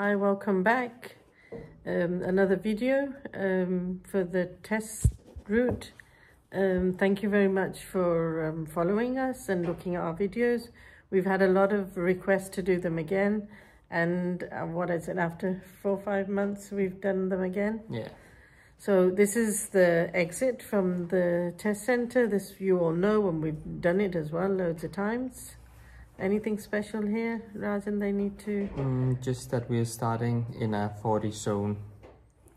Hi, welcome back. Um, another video um, for the test route. Um, thank you very much for um, following us and looking at our videos. We've had a lot of requests to do them again. And uh, what is it, after four or five months, we've done them again. Yeah. So this is the exit from the test center. This you all know and we've done it as well loads of times. Anything special here, Rajan, they need to... Mm, just that we're starting in a 40 zone.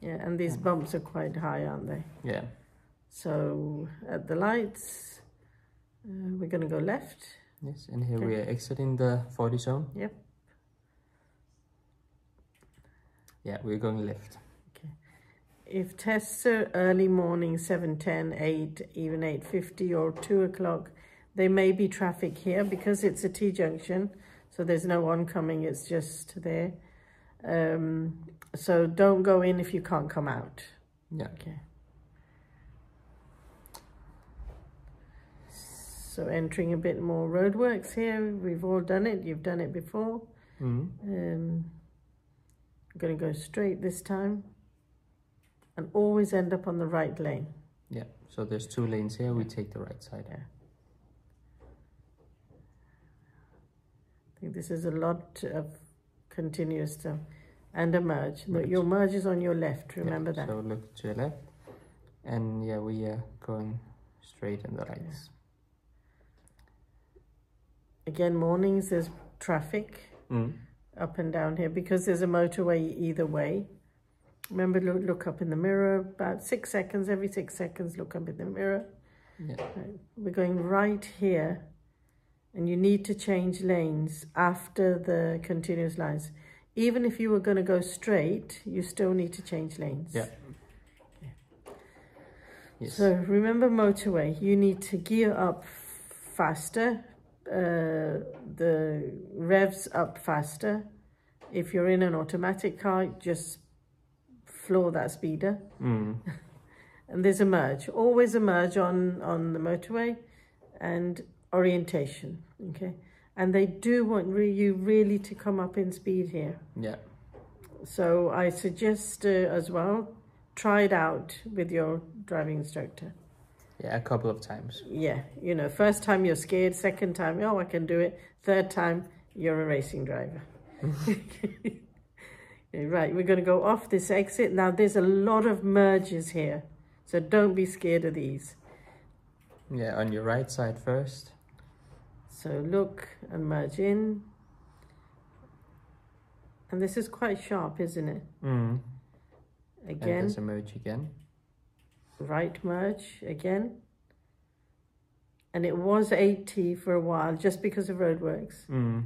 Yeah, and these bumps are quite high, aren't they? Yeah. So at the lights, uh, we're going to go left. Yes, and here Okay. we are exiting the 40 zone. Yep. Yeah, we're going left. Okay. If tests are early morning, 7, 10, 8, even 8.50 or 2 o'clock, there may be traffic here because it's a T-junction. So there's no oncoming, it's just there. Um, so don't go in if you can't come out. Yeah. Okay. So entering a bit more roadworks here. We've all done it. You've done it before. Mm. Um, I'm going to go straight this time. And always end up on the right lane. Yeah. So there's two lanes here. We take the right side. Yeah. Think this is a lot of continuous stuff. And a merge. Right. your merge is on your left. Remember yeah. that. So look to your left. And yeah, we are going straight in the lights. Again, mornings there's traffic. Mm. up and down here because there's a motorway either way. Remember, look, look up in the mirror about six seconds, every six seconds, look up in the mirror. Yeah. Right. We're going right here, and you need to change lanes after the continuous lines. Even if you were going to go straight, you still need to change lanes. Yeah. Yes. So remember motorway, you need to gear up faster, uh, the revs up faster. If you're in an automatic car, just floor that speeder. Mm. And there's a merge, always a merge on, on the motorway and orientation, okay? And they do want re you really to come up in speed here. Yeah. So I suggest uh, as well, try it out with your driving instructor. Yeah, a couple of times. Yeah, you know, first time you're scared, second time, oh, I can do it. Third time, you're a racing driver. Right, we're going to go off this exit. Now, there's a lot of merges here, so don't be scared of these. Yeah, on your right side first. So look and merge in. And this is quite sharp, isn't it? Mm. And Again, there's a merge again. right merge again. And it was 80 for a while just because of roadworks. Mm.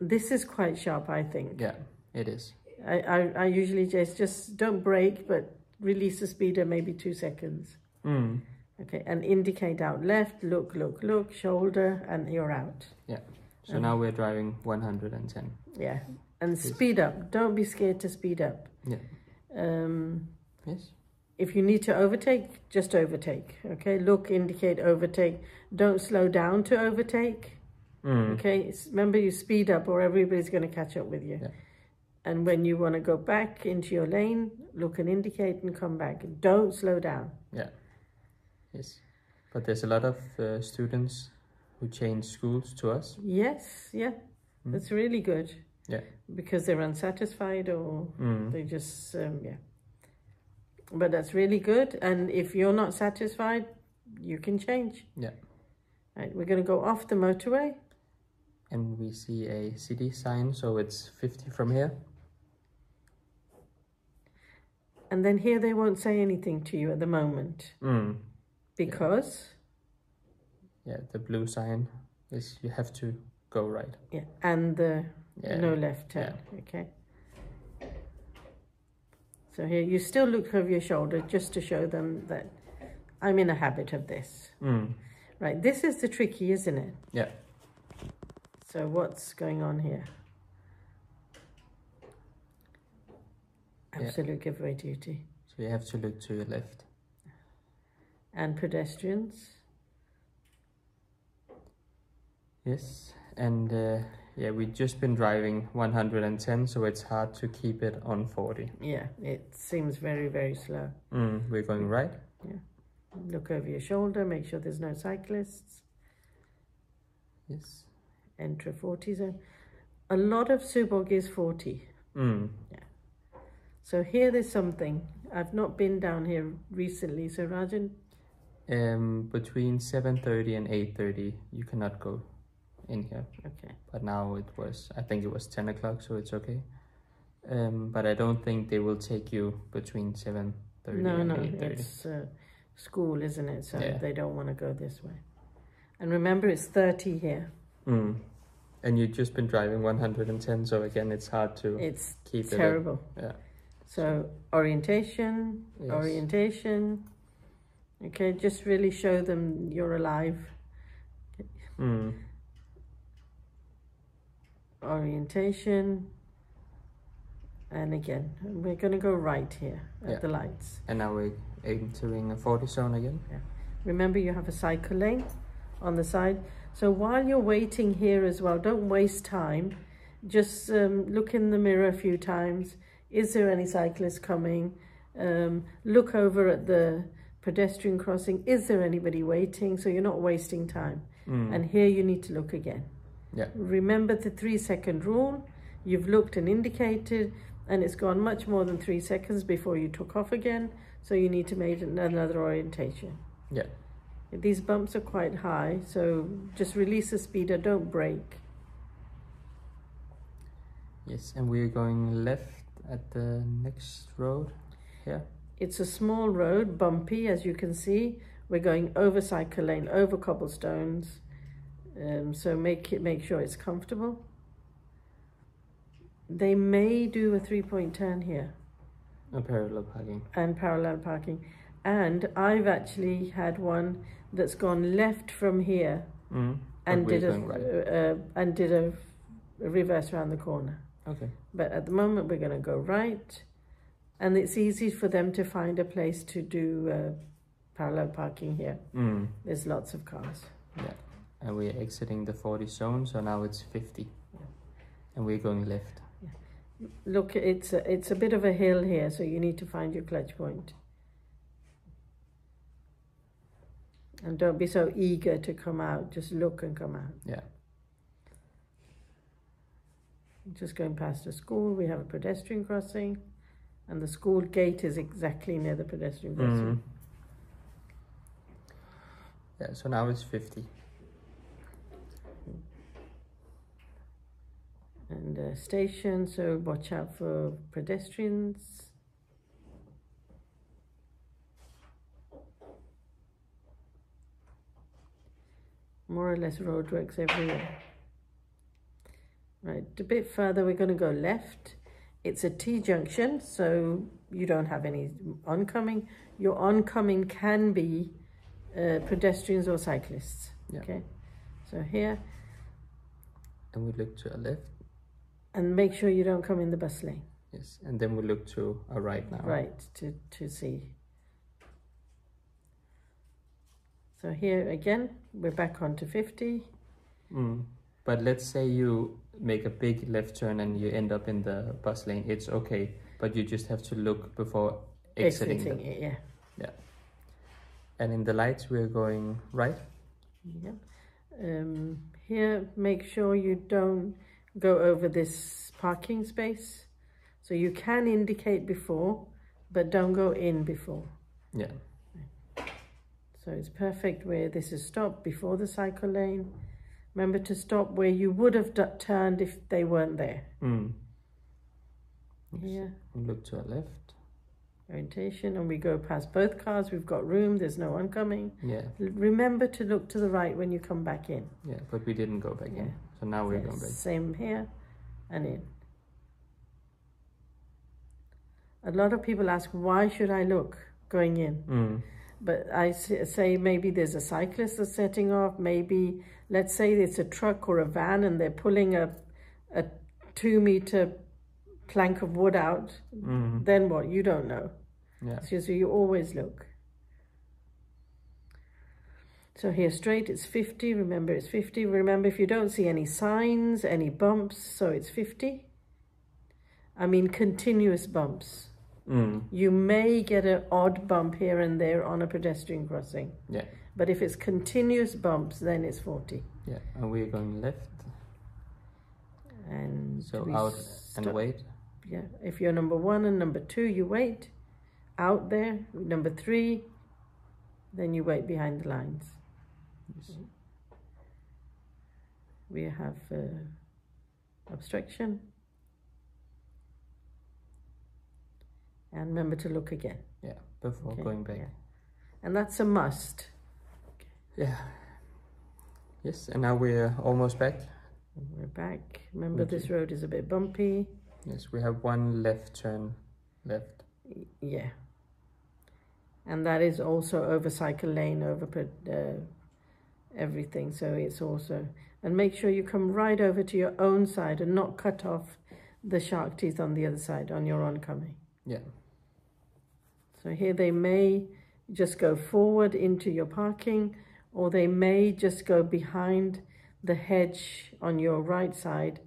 This is quite sharp, I think. Yeah, it is. I, I, I usually just, just don't brake, but release the speeder maybe two seconds. Mm. Okay, and indicate out left, look, look, look, shoulder, and you're out. Yeah. So now we're driving 110. Yeah, and Yes. speed up. Don't be scared to speed up. Yeah. Um, Yes. if you need to overtake, just overtake. Okay, look, indicate, overtake. Don't slow down to overtake. Mm. Okay, remember you speed up or everybody's going to catch up with you. Yeah. And when you want to go back into your lane, look and indicate and come back. Don't slow down. Yes. But there's a lot of uh, students who change schools to us. Yes, yeah, Mm. that's really good. Yeah. Because they're unsatisfied or Mm. they just, um, yeah. But that's really good. And if you're not satisfied, you can change. Yeah. Right, we're going to go off the motorway. And we see a city sign, so it's 50 from here. And then here they won't say anything to you at the moment Mm. Because, Yeah, the blue sign is you have to go right. yeah, and the Yeah. no left turn. Okay. So here you still look over your shoulder just to show them that I'm in a habit of this. Mm. Right, this is the tricky, isn't it? Yeah. So what's going on here? Yeah. Absolute giveaway duty. So you have to look to your left. And pedestrians. Yes. And uh, Yeah, we've just been driving 110, so it's hard to keep it on 40. Yeah, it seems very, very slow. Mm, we're going right. Yeah. Look over your shoulder, make sure there's no cyclists. Yes. Enter 40 zone. A lot of Søborg is 40. Mm. So here there's something. I've not been down here recently, so Rajan, Um, between 7:30 and 8:30, you cannot go in here. okay. But now it was, I think it was 10 o'clock, so it's okay. Um, but I don't think they will take you between 7:30 No, and no, 8:30. it's uh, school, isn't it? So Yeah. they don't want to go this way. And remember, it's 30 here. Mm. And you've just been driving 110, so again, it's hard to It's keep it. terrible. yeah. So orientation, Yes. orientation. Okay, just really show them you're alive. Mm. Orientation. And again, we're going to go right here at Yeah. the lights. And now we're entering a 40 zone again. Yeah. Remember, you have a cycle lane on the side. So while you're waiting here as well, don't waste time. Just um, look in the mirror a few times. Is there any cyclists coming? Um, look over at the pedestrian crossing. Is there anybody waiting? So you're not wasting time. Mm. And here you need to look again. Yeah. Remember the three second rule. You've looked and indicated, and it's gone much more than three seconds before you took off again. So you need to make another orientation. Yeah. These bumps are quite high, so just release the speeder, don't brake. Yes, and we're going left at the next road. Here. It's a small road, bumpy as you can see. We're going over cycle lane, over cobblestones. Um, so make it make sure it's comfortable. They may do a three-point turn here A parallel parking. and parallel parking. And I've actually had one that's gone left from here Mm. and did a right. uh, and did a, a reverse around the corner. Okay. But at the moment, we're going to go right. And it's easy for them to find a place to do uh, parallel parking here. Mm. There's lots of cars. And we're exiting the 40 zone, so now it's 50. yeah. And we're going left. Look, it's a, it's a bit of a hill here, so you need to find your clutch point. And don't be so eager to come out. Just look and come out. Yeah. Just going past a school, we have a pedestrian crossing. And the school gate is exactly near the pedestrian crossing. Mm. Yeah, so now it's 50. and uh, station, so watch out for pedestrians. More or less roadworks everywhere. Right, a bit further, we're going to go left. It's a T junction, so you don't have any oncoming. Your oncoming can be uh, pedestrians or cyclists. Yeah. Okay, so here, And we look to our left. and make sure you don't come in the bus lane. Yes. And then we look to our right now. right to to see so here again we're back on to 50 Mm. But let's say you make a big left turn and you end up in the bus lane. It's okay, but you just have to look before exiting. exiting the- it yeah And in the lights, we're going right. yeah um here make sure you don't go over this parking space so you can indicate before but don't go in before Yeah. so it's perfect where this is stopped before the cycle lane remember to stop where you would have turned if they weren't there Mm. Here We look to our left. orientation and we go past both cars we've got room there's no one coming Yeah. Remember to look to the right when you come back in Yeah. But we didn't go back Yeah. in. So now we're Yes, going back. same here and in a lot of people ask why should i look going in Mm. But I say maybe there's a cyclist that's setting off maybe let's say it's a truck or a van and they're pulling a a two meter plank of wood out Mm. then what you don't know Yeah. So, so you always look. So here straight, it's 50. Remember, it's 50. Remember, if you don't see any signs, any bumps, so it's 50. I mean, continuous bumps. Mm. You may get an odd bump here and there on a pedestrian crossing. Yeah. But if it's continuous bumps, then it's 40. Yeah, and we're going left. And So out and wait. Yeah, if you're number one and number two, you wait out there. Number three, then you wait behind the lines. Yes. We have uh, obstruction. And remember to look again. Yeah, before Okay, going back. yeah. And that's a must. Yeah. Yes, and now we're almost back. We're back. Remember, Okay. this road is a bit bumpy. Yes, we have one left turn left. Yeah. And that is also over cycle lane, over uh, everything. So it's also, and make sure you come right over to your own side and not cut off the shark teeth on the other side on your oncoming. Yeah. So here they may just go forward into your parking, or they may just go behind the hedge on your right side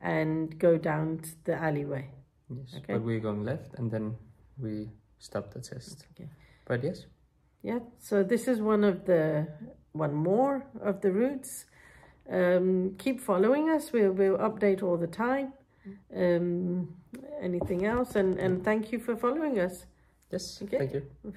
and go down the alleyway. Yes. Okay. But we're going left and then we stop the test. Okay. But yes. Yeah, so this is one of the one more of the routes. Um, keep following us. We'll we'll update all the time. Um, anything else? And and thank you for following us. Yes. Okay. Thank you.